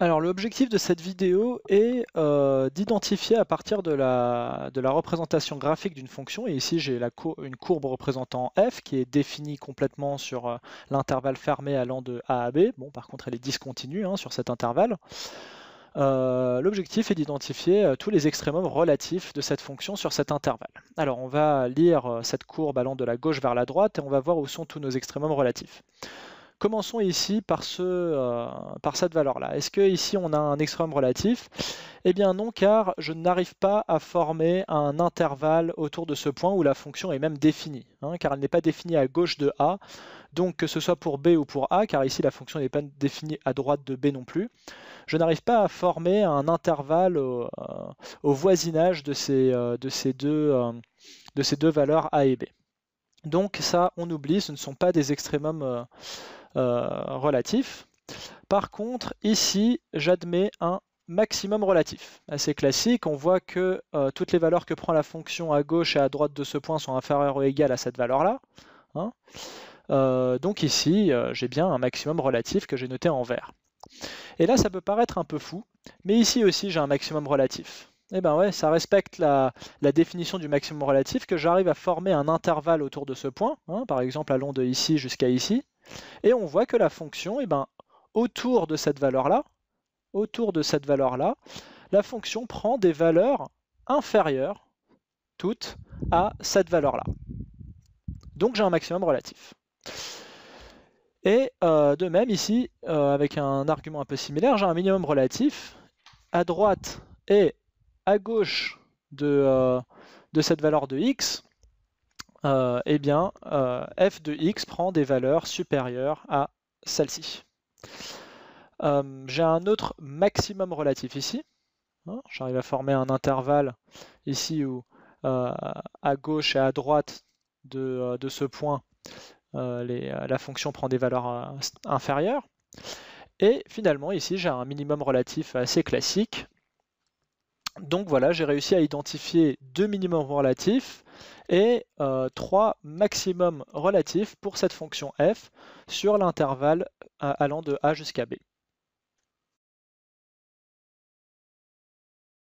Alors l'objectif de cette vidéo est euh, d'identifier à partir de la, représentation graphique d'une fonction, et ici j'ai une courbe représentant f qui est définie complètement sur euh, l'intervalle fermé allant de a à b, bon par contre elle est discontinue hein, sur cet intervalle, euh, l'objectif est d'identifier tous les extrémums relatifs de cette fonction sur cet intervalle. Alors on va lire cette courbe allant de la gauche vers la droite et on va voir où sont tous nos extrémums relatifs. Commençons ici par, ce, euh, par cette valeur-là. Est-ce que ici on a un extrême relatif? Eh bien non, car je n'arrive pas à former un intervalle autour de ce point où la fonction est même définie, hein, car elle n'est pas définie à gauche de A. Donc que ce soit pour B ou pour A, car ici la fonction n'est pas définie à droite de B non plus, je n'arrive pas à former un intervalle au, euh, voisinage de ces, euh, de, ces deux, de ces deux valeurs A et B. Donc ça, on oublie, ce ne sont pas des extrémums relatif. Par contre, ici, j'admets un maximum relatif. Assez classique, on voit que euh, toutes les valeurs que prend la fonction à gauche et à droite de ce point sont inférieures ou égales à cette valeur-là. Hein. Euh, donc ici, j'ai bien un maximum relatif que j'ai noté en vert. Et là, ça peut paraître un peu fou, mais ici aussi, j'ai un maximum relatif. Eh ben ouais, ça respecte la, définition du maximum relatif, que j'arrive à former un intervalle autour de ce point, hein, par exemple allons de ici jusqu'à ici, et on voit que la fonction, eh ben, autour de cette valeur-là, autour de cette valeur-là, la fonction prend des valeurs inférieures, toutes, à cette valeur-là. Donc j'ai un maximum relatif. Et euh, de même ici, euh, avec un argument un peu similaire, j'ai un minimum relatif à droite et à gauche de, euh, de cette valeur de x, euh, eh bien, euh, f de x prend des valeurs supérieures à celle-ci. Euh, j'ai un autre maximum relatif ici. Hein, j'arrive à former un intervalle ici où à gauche et à droite de, ce point, la fonction prend des valeurs inférieures. Et finalement, ici, j'ai un minimum relatif assez classique. Donc voilà, j'ai réussi à identifier deux minimums relatifs et euh, trois maximums relatifs pour cette fonction f sur l'intervalle euh, allant de a jusqu'à b.